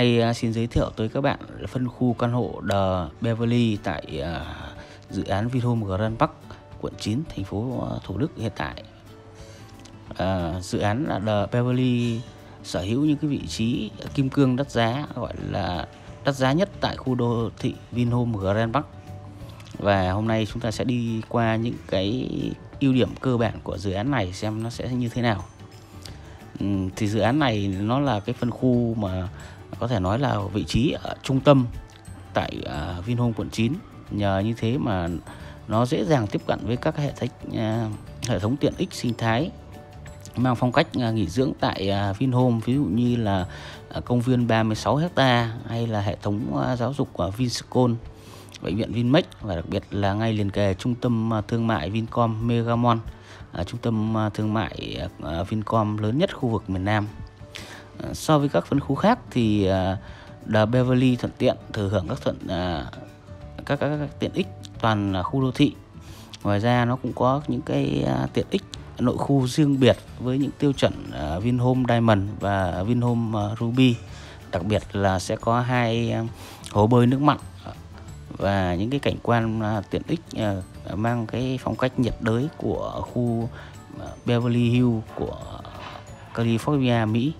Nay à, xin giới thiệu tới các bạn phân khu căn hộ The Beverly tại à, dự án Vinhome Grand Park, quận 9, thành phố à, Thủ Đức hiện tại. À, dự án là The Beverly sở hữu những cái vị trí kim cương đắt giá gọi là đắt giá nhất tại khu đô thị Vinhome Grand Park. Và hôm nay chúng ta sẽ đi qua những cái ưu điểm cơ bản của dự án này xem nó sẽ như thế nào. Ừ, thì dự án này nó là cái phân khu mà có thể nói là vị trí ở trung tâm tại uh, Vinhome quận 9 nhờ như thế mà nó dễ dàng tiếp cận với các hệ thống uh, à, hệ thống tiện ích sinh thái mang phong cách uh, nghỉ dưỡng tại uh, Vinhome ví dụ như là uh, công viên 36 hecta hay là hệ thống uh, giáo dục của Vinscon bệnh viện Vinmec và đặc biệt là ngay liền kề trung tâm uh, thương mại Vincom Megamall uh, trung tâm uh, thương mại uh, Vincom lớn nhất khu vực miền Nam so với các phân khu khác thì à, The Beverly thuận tiện thừa hưởng các thuận à, các, các, các tiện ích toàn là khu đô thị. Ngoài ra nó cũng có những cái à, tiện ích nội khu riêng biệt với những tiêu chuẩn Vinhome Diamond và Vinhome Ruby. Đặc biệt là sẽ có hai hồ bơi nước mặn và những cái cảnh quan tiện ích mang cái phong cách nhiệt đới của khu Beverly Hills của California Mỹ.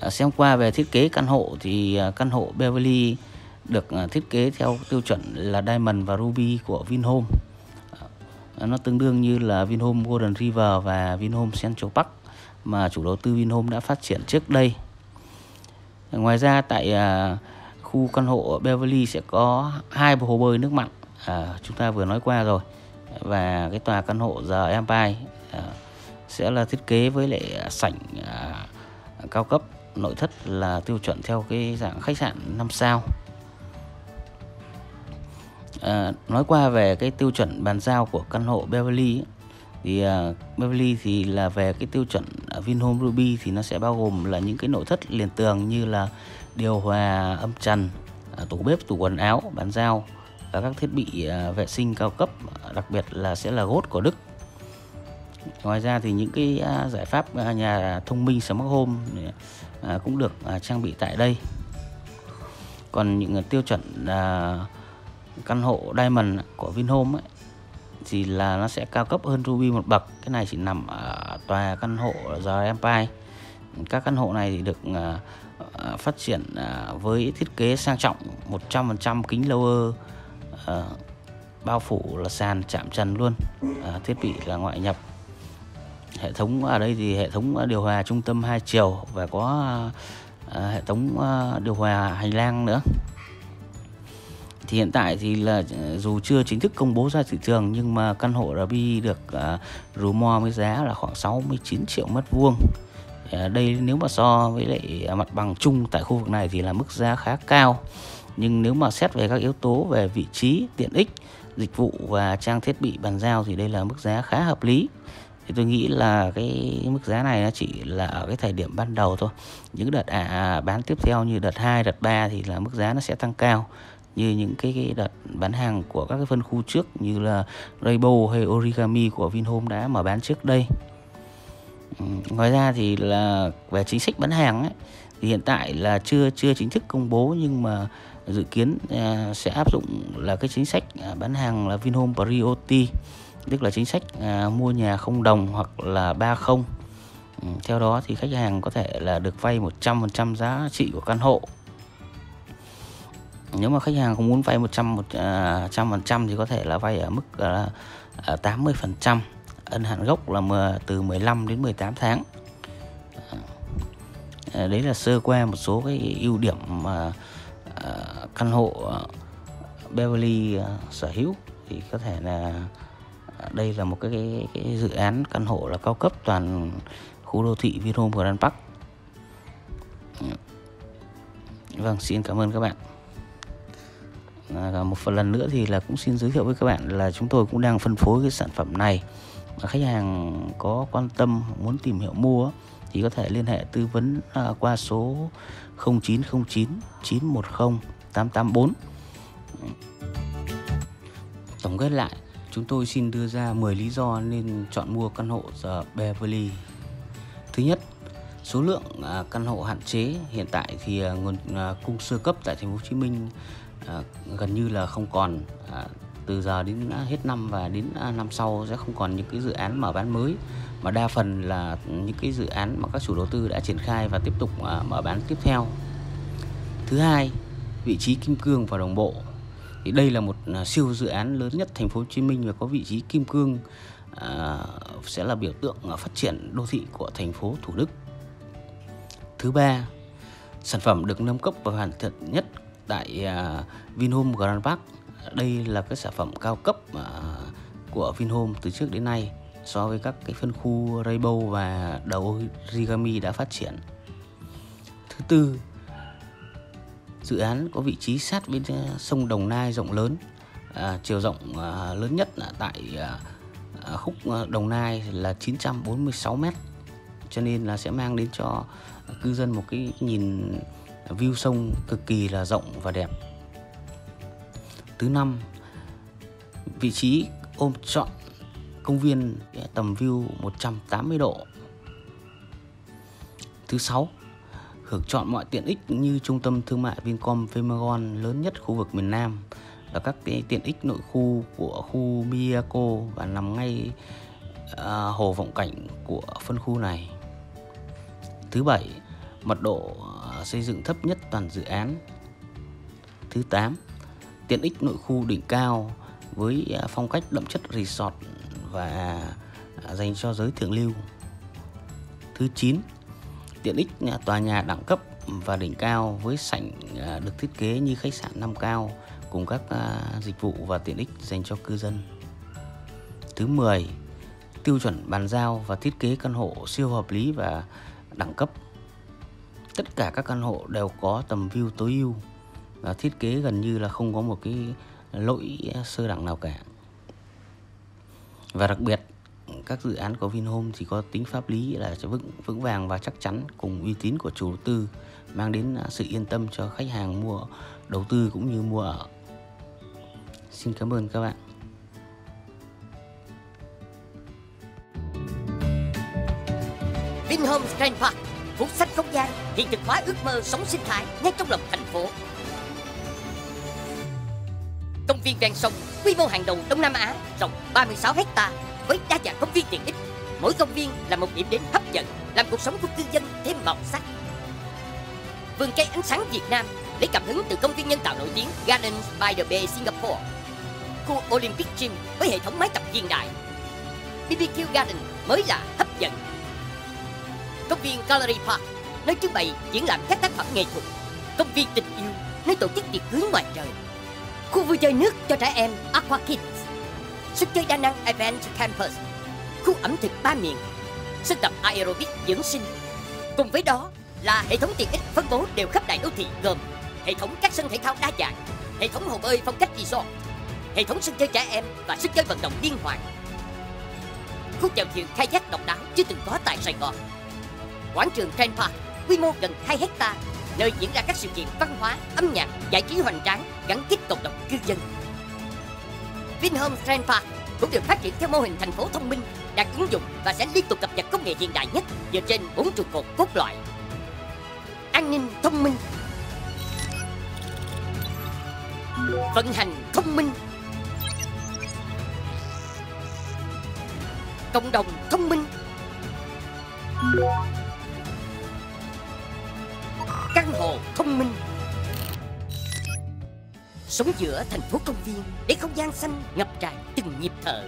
Ờ, xem qua về thiết kế căn hộ thì ờ, căn hộ Beverly được ờ, thiết kế theo tiêu chuẩn là Diamond và Ruby của Vinhome. Nó tương đương như là Vinhome Golden River và Vinhome Central Park mà chủ đầu tư Vinhome đã phát triển trước đây. Ngoài ra tại khu căn hộ Beverly sẽ có hai hồ bơi nước mặn à, chúng ta vừa nói qua rồi và cái tòa căn hộ The Empire à, sẽ là thiết kế với lại sảnh à, cao cấp nội thất là tiêu chuẩn theo cái dạng khách sạn 5 sao à, nói qua về cái tiêu chuẩn bàn giao của căn hộ Beverly ấy, thì uh, Beverly thì là về cái tiêu chuẩn Vinhome Ruby thì nó sẽ bao gồm là những cái nội thất liền tường như là điều hòa âm trần, à, tủ bếp, tủ quần áo, bàn giao và các thiết bị uh, vệ sinh cao cấp, đặc biệt là sẽ là gốt của Đức. Ngoài ra thì những cái à, giải pháp à, nhà thông minh Smart Home à, cũng được trang bị tại đây. Còn những tiêu chuẩn căn hộ Diamond của Vinhome ấy, thì là nó sẽ cao cấp hơn Ruby một bậc. Cái này chỉ nằm ở tòa căn hộ The Empire. Các căn hộ này thì được phát triển với thiết kế sang trọng 100% kính lower bao phủ là sàn chạm trần luôn. Thiết bị là ngoại nhập hệ thống ở đây thì hệ thống ờ, điều hòa trung tâm hai chiều và có ờ, hệ thống ờ, điều hòa hành lang nữa. Thì hiện tại thì là dù chưa chính thức công bố ra thị trường nhưng mà căn hộ RB được uh, rumor với giá là khoảng 69 triệu mét vuông. Đây nếu mà so với lại mặt bằng chung tại khu vực này thì là mức giá khá cao. Nhưng nếu mà xét về các yếu tố về vị trí tiện ích dịch vụ và trang thiết bị bàn giao thì đây là mức giá khá hợp lý thì tôi nghĩ là cái mức giá này nó chỉ là ở cái thời điểm ban đầu thôi. Những đợt à, bán tiếp theo như đợt 2, đợt 3 thì là mức giá nó sẽ tăng cao. Như những cái, cái đợt bán hàng của các cái phân khu trước như là Rainbow hay Origami của Vinhome đã mở bán trước đây. Ừ, ngoài ra thì là về chính sách bán hàng ấy, thì hiện tại là chưa chưa chính thức công bố nhưng mà dự kiến à, sẽ áp dụng là cái chính sách à, bán hàng là Vinhome Priority tức là chính sách à, mua nhà không đồng hoặc là ba không. Ừ, theo đó thì khách hàng có thể là được vay 100% giá trị của căn hộ. Nếu mà khách hàng không muốn vay 100 một à, trăm phần trăm thì có thể là vay ở mức là à, à 80 phần trăm. Ân hạn gốc là từ 15 đến 18 tháng. À, à, đấy là sơ qua một số cái ưu điểm mà căn hộ Beverly sở hữu. Thì có thể là đây là một cái, cái, cái dự án căn hộ là cao cấp toàn khu đô thị Vinhome Grand Park. Vâng xin cảm ơn các bạn. À, một phần lần nữa thì là cũng xin giới thiệu với các bạn là chúng tôi cũng đang phân phối cái sản phẩm này. Mà khách hàng có quan tâm muốn tìm hiểu mua thì có thể liên hệ tư vấn à, qua số 0909 910 884 tổng kết lại chúng tôi xin đưa ra 10 lý do nên chọn mua căn hộ The Beverly. Thứ nhất, số lượng à, căn hộ hạn chế hiện tại thì à, nguồn à, cung sơ cấp tại thành phố Hồ Chí Minh gần như là không còn từ giờ đến hết năm và đến năm sau sẽ không còn những cái dự án mở bán mới mà đa phần là những cái dự án mà các chủ đầu tư đã triển khai và tiếp tục mở bán tiếp theo. Thứ hai, vị trí kim cương và đồng bộ. Thì đây là một à, siêu dự án lớn nhất thành phố Hồ Chí Minh và có vị trí kim cương à, sẽ là biểu tượng à, phát triển đô thị của thành phố Thủ Đức. Thứ ba, sản phẩm được nâng cấp và hoàn thiện nhất tại à, Vinhome Grand Park. Đây là cái sản phẩm cao cấp à, của Vinhome từ trước đến nay so với các cái phân khu Rainbow và đầu origami đã phát triển. Thứ tư, dự án có vị trí sát bên ờ, sông Đồng Nai rộng lớn, à, chiều rộng à, lớn nhất là tại à, khúc Đồng Nai là 946 m. Cho nên là sẽ mang đến cho cư dân một cái nhìn view sông cực kỳ là rộng và đẹp. Thứ năm, vị trí ôm trọn công viên tầm view 180 độ. Thứ sáu, hưởng chọn mọi tiện ích như trung tâm thương mại Vincom Vimagon lớn nhất khu vực miền Nam là các cái tiện ích nội khu của khu Miyako và nằm ngay à, hồ vọng cảnh của phân khu này. Thứ bảy, mật độ à, xây dựng thấp nhất toàn dự án. Thứ 8, tiện ích nội khu đỉnh cao với à, phong cách đậm chất resort và à, dành cho giới thượng lưu. Thứ 9, tiện ích à, tòa nhà đẳng cấp và đỉnh cao với sảnh à, được thiết kế như khách sạn năm cao cùng các à, dịch vụ và tiện ích dành cho cư dân. Thứ 10, tiêu chuẩn bàn giao và thiết kế căn hộ siêu hợp lý và đẳng cấp. Tất cả các căn hộ đều có tầm view tối ưu và thiết kế gần như là không có một cái lỗi sơ đẳng nào cả. Và đặc biệt các dự án của Vinhome thì có tính pháp lý là vững vững vàng và chắc chắn cùng uy tín của chủ đầu tư mang đến à, sự yên tâm cho khách hàng mua đầu tư cũng như mua ở. Xin cảm ơn các bạn. Vinhome Grand Park, phủ sách không gian, hiện thực hóa ước mơ sống sinh thái ngay trong lòng thành phố. Công viên ven sông, quy mô hàng đầu Đông Nam Á, rộng 36 hectare với đa dạng công viên tiện ích. Mỗi công viên là một điểm đến hấp dẫn, làm cuộc sống của cư dân thêm màu sắc. Vườn cây ánh sáng Việt Nam lấy cảm hứng từ công viên nhân tạo nổi tiếng Gardens by the Bay Singapore. Khu Olympic Gym với hệ thống máy tập hiện đại. BBQ Garden mới là hấp dẫn. Công viên Gallery Park nơi trưng bày triển lãm các tác phẩm nghệ thuật. Công viên tình yêu nơi tổ chức tiệc cưới ngoài trời. Khu vui chơi nước cho trẻ em Aqua Kids sân chơi đa năng Event Campus, khu ẩm thực ba miền, sân tập aerobic dưỡng sinh. Cùng với đó là hệ thống tiện ích phân bố đều khắp đại đô thị gồm hệ thống các sân thể thao đa dạng, hệ thống hồ bơi phong cách resort, hệ thống sân chơi trẻ em và sân chơi vận động liên hoàn. Khu chèo thuyền khai thác độc đáo chưa từng có tại Sài Gòn. Quảng trường Grand Park quy mô gần 2 hecta nơi diễn ra các sự kiện văn hóa, âm nhạc, giải trí hoành tráng gắn kết cộng đồng cư dân. Vinhome Grand Park cũng được phát triển theo mô hình thành phố thông minh, đạt ứng dụng và sẽ liên tục cập nhật công nghệ hiện đại nhất dựa trên bốn trụ cột cốt lõi. An ninh thông minh, vận hành thông minh, cộng đồng thông minh, căn hộ thông minh. Sống giữa thành phố công viên để không gian xanh ngập tràn từng nhịp thở.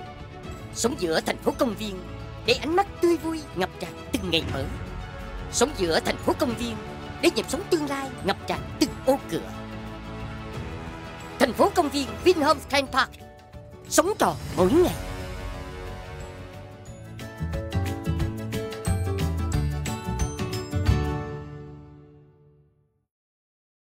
Sống giữa thành phố công viên để ánh mắt tươi vui ngập tràn từng ngày mới Sống giữa thành phố công viên để nhịp sống tương lai ngập tràn từng ô cửa. Thành phố công viên Vinhome Grand Park. Sống tròn mỗi ngày.